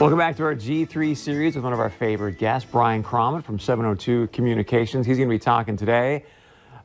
Welcome back to our G3 series with one of our favorite guests, Brian Cromit from 702 Communications. He's going to be talking today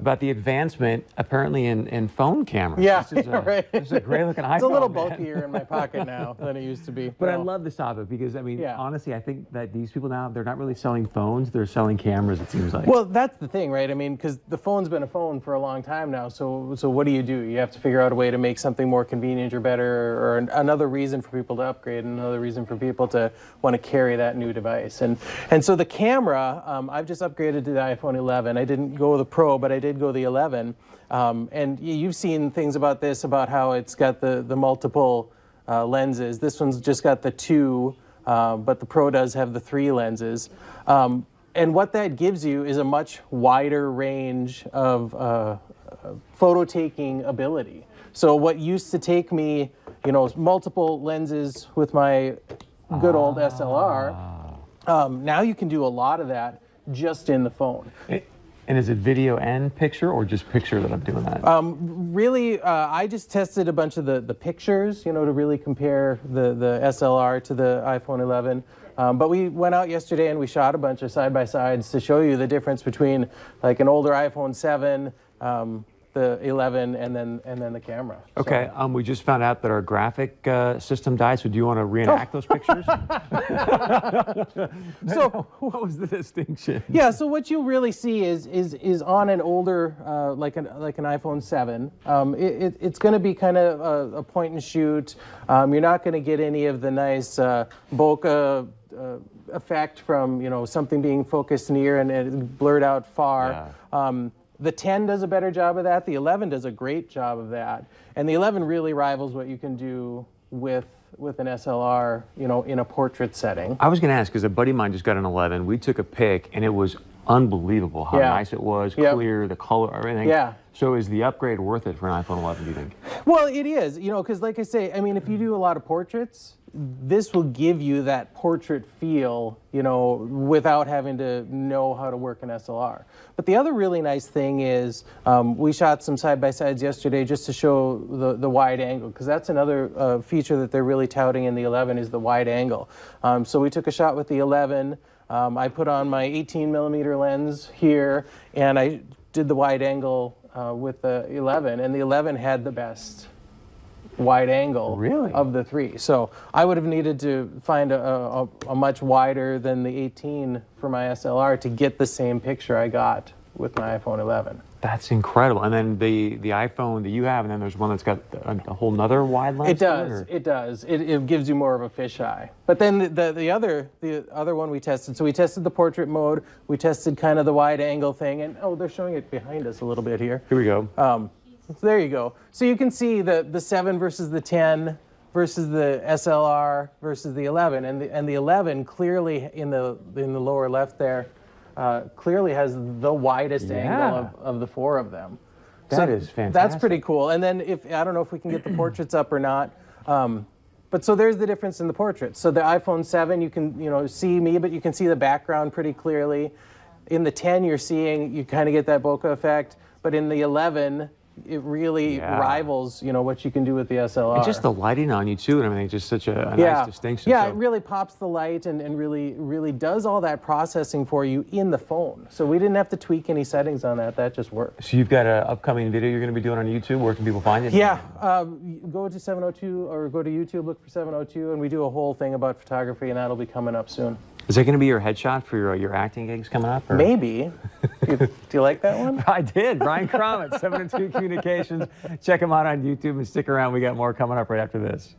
about the advancement apparently in, in phone cameras. Yeah, this is a, right. This is a great looking iPhone. It's a little man. bulkier in my pocket now than it used to be. But I love this topic because I mean, Yeah. honestly, I think that these people now they're not really selling phones; they're selling cameras. It seems like. Well, that's the thing, right? I mean, because the phone's been a phone for a long time now. So, so what do you do? You have to figure out a way to make something more convenient or better, or an, another reason for people to upgrade, and another reason for people to want to carry that new device. And and so the camera, um, I've just upgraded to the iPhone 11. I didn't go with the Pro, but I did go the 11. Um, and you've seen things about this, about how it's got the the multiple uh, lenses. This one's just got the two, uh, but the Pro does have the three lenses. Um, and what that gives you is a much wider range of uh, uh, photo taking ability. So what used to take me, you know, multiple lenses with my good old SLR, um, now you can do a lot of that just in the phone. And is it video and picture, or just picture that I'm doing that? Um, really, uh, I just tested a bunch of the, the pictures, you know, to really compare the, the SLR to the iPhone 11. Um, but we went out yesterday and we shot a bunch of side by sides to show you the difference between like an older iPhone 7, um, the 11, and then and then the camera. So- Okay, um, we just found out that our graphic uh, system died. So do you want to reenact those pictures? So what was the distinction? yeah, so what you really see is is is on an older uh, like an like an iPhone 7. Um, it, it, it's going to be kind of a, a point and shoot. Um, you're not going to get any of the nice uh, bokeh uh, effect from you know something being focused near and, and blurred out far. Yeah. Um, the 10 does a better job of that. The 11 does a great job of that, and the 11 really rivals what you can do with with an SLR, you know, in a portrait setting. I was going to ask because a buddy of mine just got an 11. We took a pic, and it was unbelievable how Yeah. nice it was, Yep. clear, the color, everything. Yeah. So is the upgrade worth it for an iPhone 11? Do you think? Well, it is, you know, because like I say, I mean, if you do a lot of portraits, this will give you that portrait feel, you know, without having to know how to work an SLR. But the other really nice thing is um, we shot some side by sides yesterday just to show the, the wide angle, because that's another uh, feature that they're really touting in the 11 is the wide angle. Um, so we took a shot with the 11. Um, I put on my 18 millimeter lens here, and I did the wide angle uh, with the 11, and the 11 had the best wide angle Really? of the three. So I would have needed to find a, a, a much wider than the 18 for my SLR to get the same picture I got with my iPhone 11. That's incredible. And then the the iPhone that you have, and then there's one that's got a, a whole nother wide lens. It does. It does. It, it gives you more of a fisheye. But then the, the the other the other one we tested. So we tested the portrait mode. We tested kind of the wide angle thing. And oh, they're showing it behind us a little bit here. Here we go. Um, so there you go. So you can see the, the 7 versus the 10 versus the SLR versus the 11. And the, and the 11 clearly in the, in the lower left there uh, clearly has the widest Yeah. angle of, of the four of them. That is That's fantastic. That's pretty cool. And then if I don't know if we can get the portraits up or not. Um, but so there's the difference in the portraits. So the iPhone 7, you can you know see me, but you can see the background pretty clearly. In the 10, you're seeing you kind of get that bokeh effect. But in the 11, it really Yeah. rivals you know what you can do with the SLR. and just the lighting on you too, and everything, just such a, a yeah. nice distinction. Yeah, So- it really pops the light and, and really really does all that processing for you in the phone. So we didn't have to tweak any settings on that. That just works. So you've got an upcoming video you're going to be doing on YouTube. Where can people find it? Yeah, um, y- go to 702 or go to YouTube, look for 702, and we do a whole thing about photography, and that'll be coming up soon. Is that going to be your headshot for your, your acting gigs coming up? or- Maybe. do, do you like that one? I did. Brian Cromit, 702 Communications. Check him out on YouTube and stick around. We got more coming up right after this.